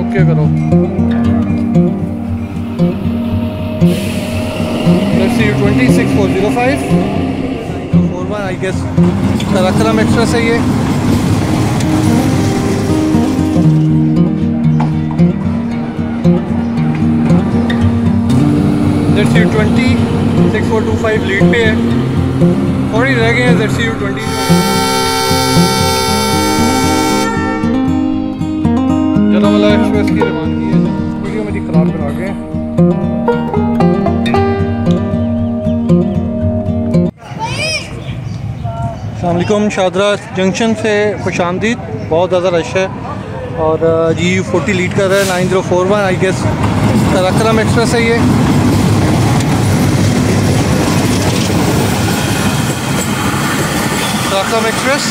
Okay करो। Let's see 26405 941 I guess. तराक्रम express है ये। Let's see 20 6425 लीड पे है। थोड़ी रह गई है Let's see 20 जलावाला एक्सप्रेस की रवानगी है। वीडियो मेरी ख़राब करा गए अलकुम शादरा जंक्शन से खुश आमदीद। बहुत ज़्यादा रश है। और जी यू फोर्टी लीड कर रहा है, nine zero four one, I guess. तराक्रम एक्सप्रेस है ये। तराक्रम एक्सप्रेस।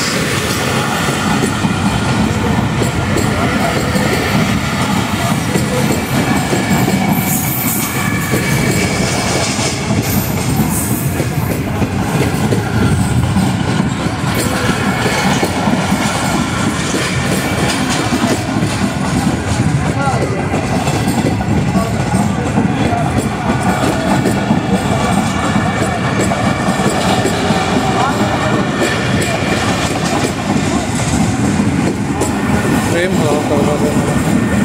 फ्रेम खराब कर रहा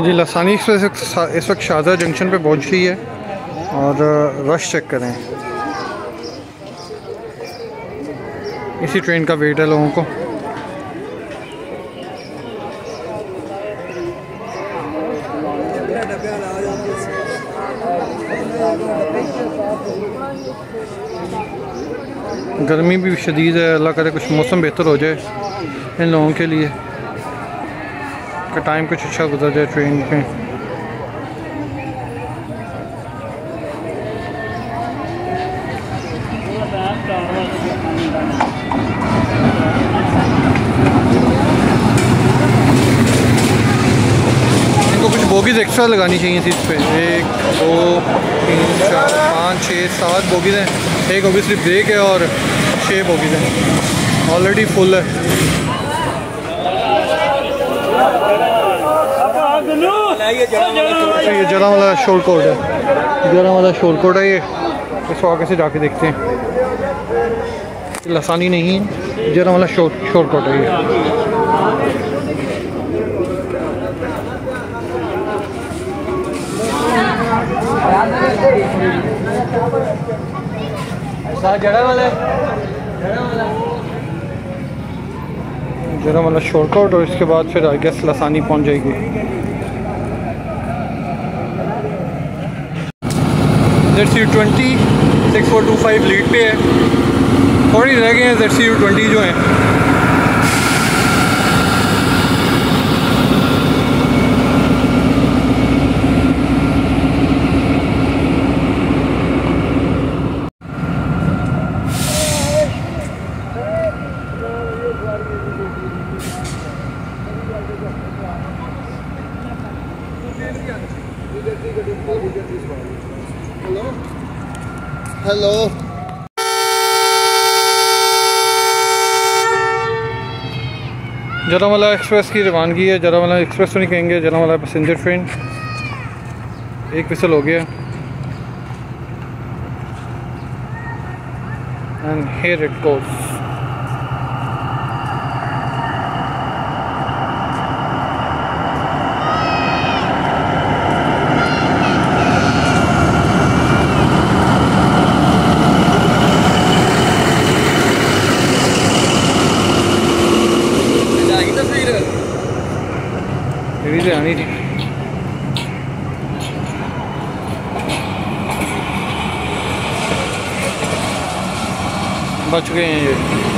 जी, लसानी एक्सप्रेस इस- वक्त शाहजहा जंक्शन पे पहुँच गई है और रश चेक करें। इसी ट्रेन का वेट है लोगों को। गर्मी भी शदीद है, अल्लाह करे कुछ मौसम बेहतर हो जाए इन लोगों के लिए। का टाइम कुछ अच्छा गुजर जाए ट्रेन में इनको कुछ बोगीज एक्स्ट्रा लगानी चाहिए थी इस पर एक, दो, तीन, चार, पाँच, छः, सात बोगीज हैं। एक ओबियसली ब्रेक है और छः बोगीज हैं। ऑलरेडी फुल है तो ये जरा वाला शोर कोड है। जरा वाला शोर कोड है ये। इसको आगे से जाके देखते हैं। लसानी नहीं है। जरा वाला शोर शोर कोड है ये। जरा वाला शोर कोड और इसके बाद फिर आई गेस लसानी पहुँच जाएगी। Z C twenty six four two five lead पे है। थोड़ी रह गए हैं जेड सी ट्वेंटी जो हैं। हेलो जरावाला एक्सप्रेस की रवानगी है। जरावाला एक्सप्रेस तो नहीं कहेंगे जरावाला पैसेंजर ट्रेन। एक विसल हो गया। एंड हेयर इट गोस मेरी तो आनी थी बच गए हैं ये।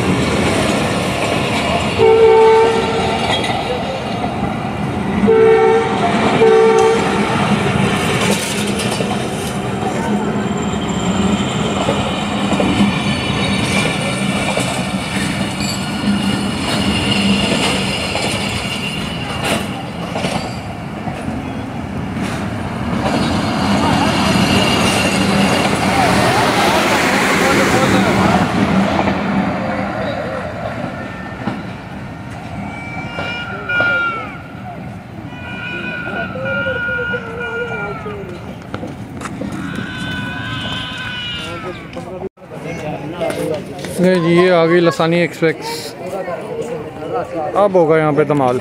जी ये आ गई लसानी एक्सप्रेस। अब होगा यहाँ पे धमाल।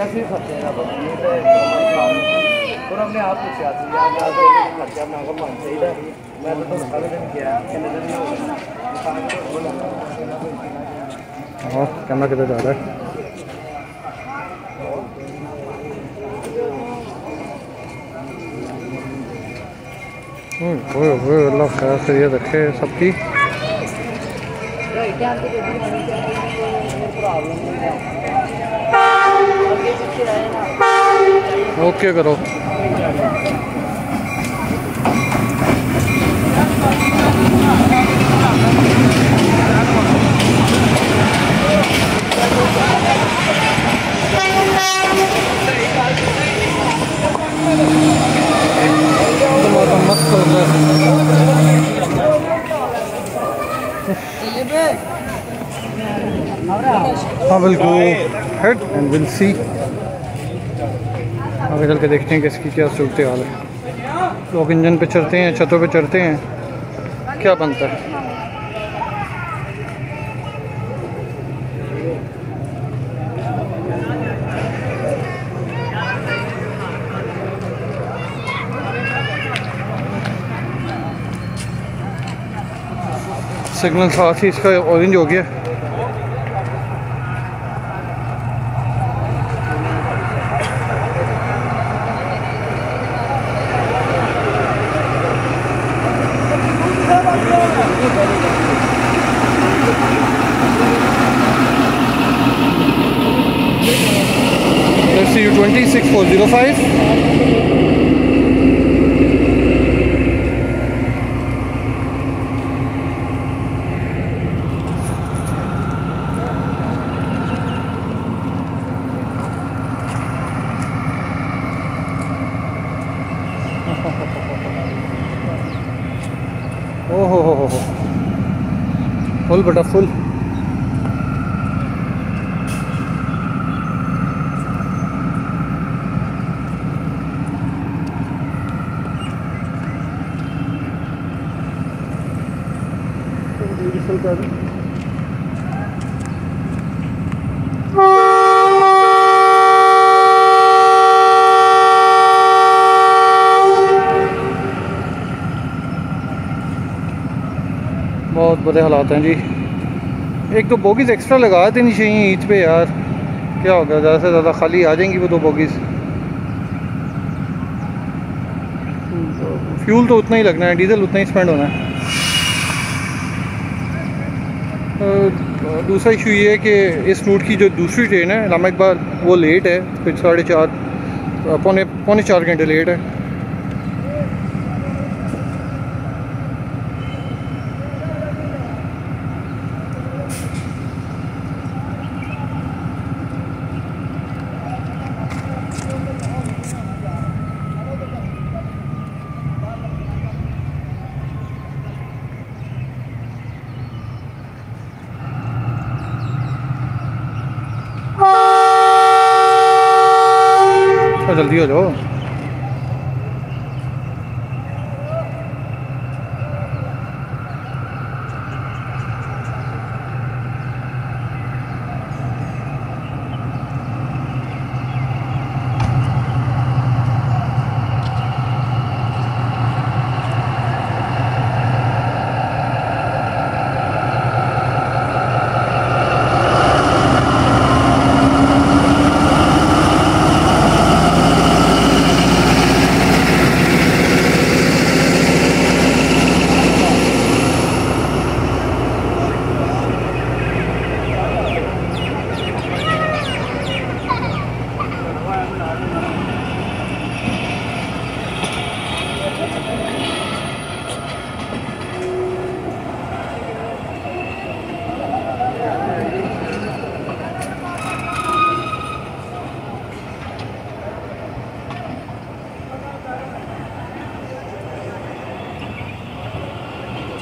हाँ कैमरा किधर जा रहा है? हम्म, ओए ओए अल्लाह खैर खैरियत रखे सबकी। ओके करो। मस्त हो। गया हाँ बिल्कुल हेड एंड विल सी आगे चल के देखते हैं कि इसकी क्या सूरत हाल है। लोग इंजन पे चढ़ते हैं, छतों पे चढ़ते हैं। क्या बनता है? सिग्नल साथ ही इसका ऑरेंज हो गया। Let's see you 26405. ओ हो हो हो हो फुल बेटा फुल ब्यूटीफुल कर बहुत बुरे हालात हैं जी। एक तो बोगीज़ एक्स्ट्रा लगा देनी चाहिए ईद पे यार। क्या होगा ज़्यादा से ज़्यादा खाली आ जाएँगी वो दो बोगीज़ फ्यूल तो उतना ही लगना है डीजल उतना ही स्पेंड होना है। दूसरा इशू ये है कि इस रूट की जो दूसरी ट्रेन है इलामा इकबाल, वो लेट है, फिर साढ़े चार पौने पौने चार घंटे लेट है। जल्दी हो जाओ।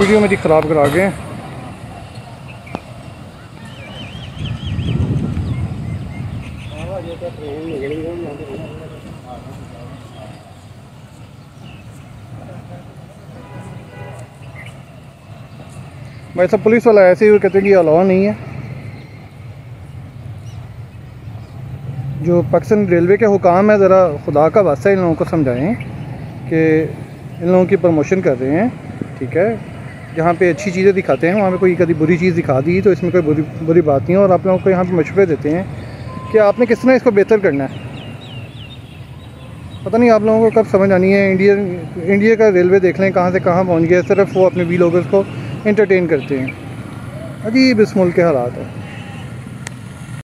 वीडियो मेरी ख़राब करा गए भाई सब पुलिस वाला ऐसे ही कहते हैं कि अलावा नहीं है। जो पाकिस्तान रेलवे के हुकाम है, ज़रा खुदा का वास्ता इन लोगों को समझाएँ कि इन लोगों की प्रमोशन कर रहे हैं, ठीक है? जहाँ पे अच्छी चीज़ें दिखाते हैं, वहाँ पे कोई कभी बुरी चीज़ दिखा दी तो इसमें कोई बुरी बुरी बात नहीं है और आप लोगों को यहाँ पे मशवरे देते हैं कि आपने किस तरह इसको बेहतर करना है। पता नहीं आप लोगों को कब समझ आनी है, इंडिया इंडिया का रेलवे देख लें, कहाँ से कहाँ पहुँच गया, सिर्फ़ वो अपने वी लोगर्स को इंटरटेन करते हैं। अजीब इस मुल्क के हालात है।